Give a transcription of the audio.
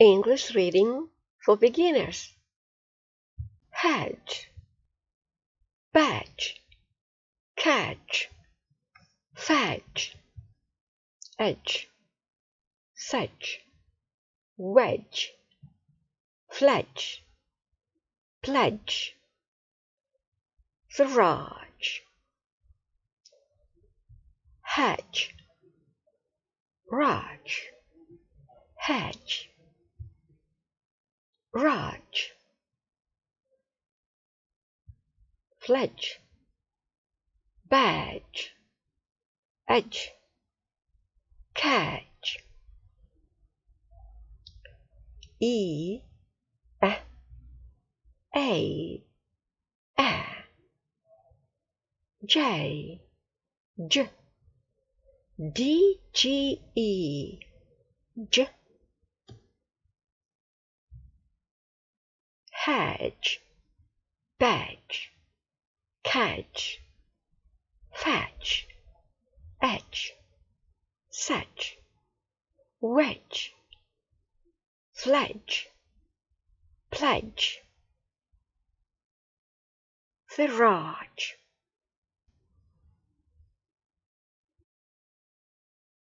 English reading for beginners. Hedge, badge, catch, fetch, edge, such, wedge, fledge, pledge, garage, hedge, raj, hedge, raj, fledge, badge, edge, catch, e, a, a, a, j, j, d, g, e, j, hedge, badge, catch, fetch, edge, such, wedge, fledge, pledge, virage